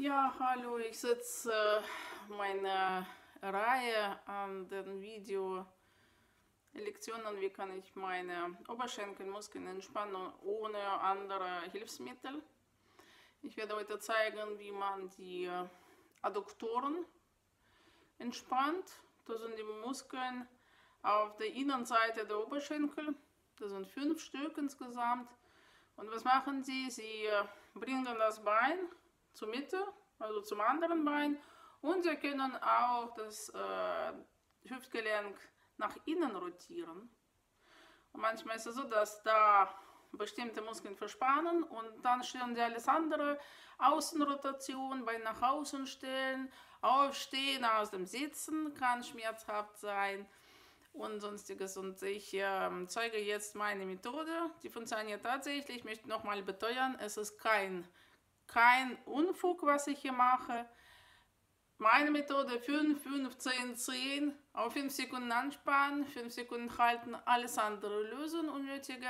Ja, hallo, ich setze äh, meine Reihe an den Video Lektionen, wie kann ich meine Oberschenkelmuskeln entspannen ohne andere Hilfsmittel. Ich werde heute zeigen, wie man die Adduktoren entspannt. Das sind die Muskeln auf der Innenseite der Oberschenkel. Das sind fünf Stück insgesamt. Und was machen sie? Sie bringen das Bein zur Mitte, also zum anderen Bein. Und sie können auch das äh, Hüftgelenk nach innen rotieren. Und manchmal ist es so, dass da bestimmte Muskeln verspannen und dann stellen sie alles andere. Außenrotation, Bein nach außen stellen, aufstehen aus dem Sitzen kann schmerzhaft sein und sonstiges. Und ich äh, zeige jetzt meine Methode. Die funktioniert tatsächlich. Ich möchte nochmal beteuern, es ist kein kein Unfug, was ich hier mache. Meine Methode 5, 15, 10, auf 5 Sekunden anspannen, 5 Sekunden halten, alles andere lösen, unnötige.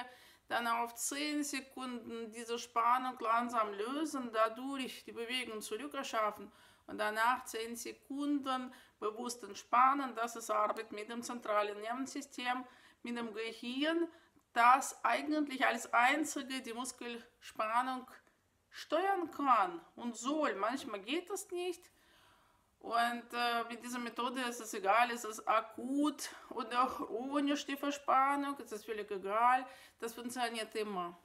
Dann auf 10 Sekunden diese Spannung langsam lösen, dadurch die Bewegung zurückerschaffen und danach 10 Sekunden bewusst entspannen. Das ist Arbeit mit dem zentralen Nervensystem, mit dem Gehirn, das eigentlich als einzige die Muskelspannung steuern kann und soll. Manchmal geht das nicht. Und äh, mit dieser Methode ist es egal, ist es akut oder auch ohne ist es völlig egal. Das funktioniert immer.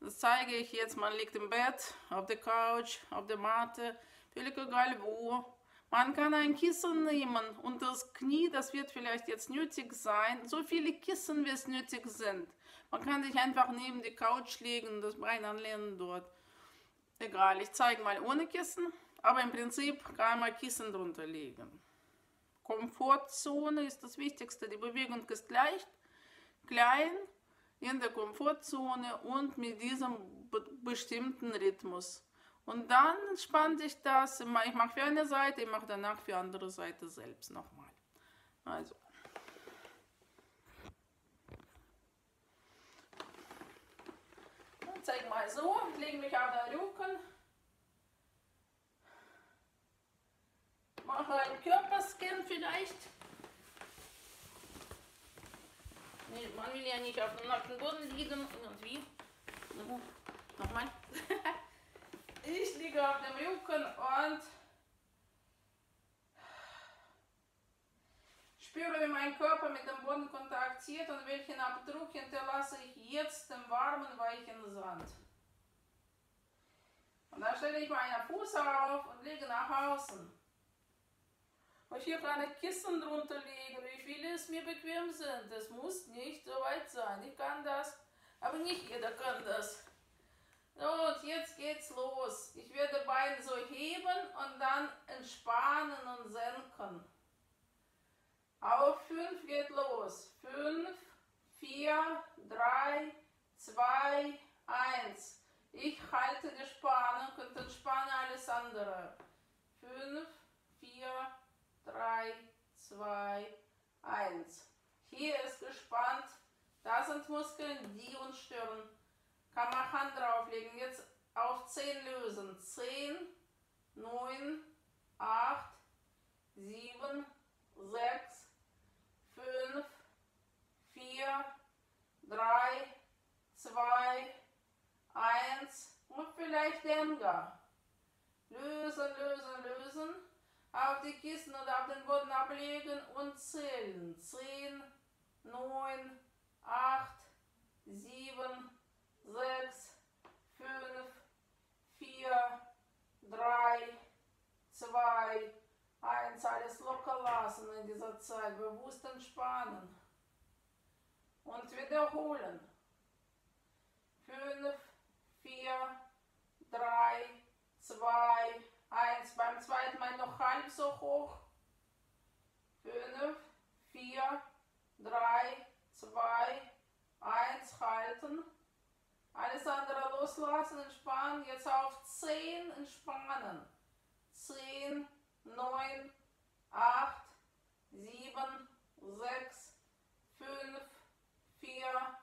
Das zeige ich jetzt, man liegt im Bett, auf der Couch, auf der Matte, völlig egal wo. Man kann ein Kissen nehmen und das Knie, das wird vielleicht jetzt nötig sein. So viele Kissen, wie es nötig sind. Man kann sich einfach neben die Couch legen und das Bein anlehnen dort. Egal, ich zeige mal ohne Kissen, aber im Prinzip kann man Kissen drunter legen. Komfortzone ist das Wichtigste. Die Bewegung ist leicht, klein, in der Komfortzone und mit diesem bestimmten Rhythmus. Und dann spannt sich das, ich mache für eine Seite, ich mache danach für andere Seite selbst nochmal. Also. zeige mal so, lege mich auf den Rücken, mache einen Körperscan vielleicht. Nee, man will ja nicht auf dem nackten Boden liegen, irgendwie. Nochmal. ich liege auf dem Rücken und Spüre, wie mein Körper mit dem Boden kontaktiert und welchen Abdruck hinterlasse ich jetzt im warmen, weichen Sand. Und dann stelle ich meinen Fuß auf und lege nach außen. Und hier kann Kissen drunter legen, wie viele es mir bequem sind. Das muss nicht so weit sein. Ich kann das, aber nicht jeder kann das. So, und jetzt geht's los. Ich werde Beine so heben und dann entspannen und senken. Auf 5 geht los. 5, 4, 3, 2, 1. Ich halte die Spannung und entspanne alles andere. 5, 4, 3, 2, 1. Hier ist gespannt. Das sind Muskeln, die uns stören. Kann man Hand drauflegen. Jetzt auf 10 lösen. 10, 9, 8, 7, 6, 5, 4, 3, 2, 1 und vielleicht länger. Lösen, lösen, lösen. Auf die Kissen oder auf den Boden ablegen und zählen. 10, 9, 8, 7, 6, 5, 4, 3, 2, Eins, alles locker lassen in dieser Zeit, bewusst entspannen und wiederholen. Fünf, vier, drei, zwei, eins. Beim zweiten Mal noch halb so hoch. Fünf, vier, drei, zwei, eins. Halten. Alles andere loslassen, entspannen. Jetzt auf zehn entspannen. Zehn, 9, 8, 7, 6, 5, 4,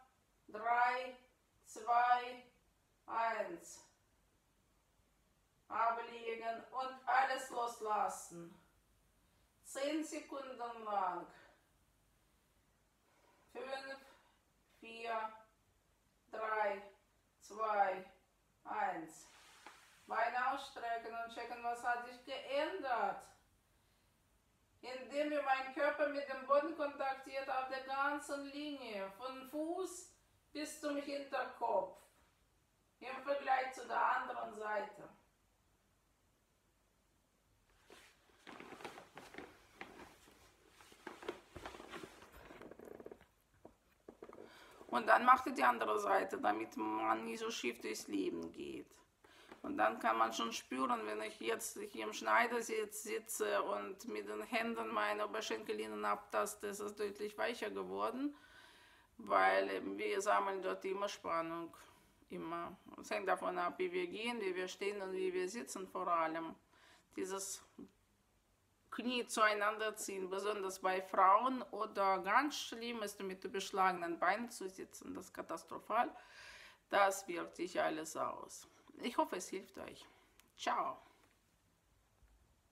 3, 2, 1. Ablegen und alles loslassen. Zehn Sekunden lang. Fünf, vier, drei, zwei, eins. Beine ausstrecken und checken, was hat sich geändert. Indem wir meinen Körper mit dem Boden kontaktiert auf der ganzen Linie, von Fuß bis zum Hinterkopf, im Vergleich zu der anderen Seite. Und dann macht ihr die andere Seite, damit man nicht so schief durchs Leben geht. Und dann kann man schon spüren, wenn ich jetzt hier im Schneidersitz sitze und mit den Händen meine Oberschenkelinnen abtaste, ist es deutlich weicher geworden, weil wir sammeln dort immer Spannung. Immer. Es hängt davon ab, wie wir gehen, wie wir stehen und wie wir sitzen vor allem. Dieses Knie zueinander ziehen, besonders bei Frauen oder ganz schlimm ist mit beschlagenen Beinen zu sitzen, das ist katastrophal. Das wirkt sich alles aus. Ich hoffe, es hilft euch. Ciao.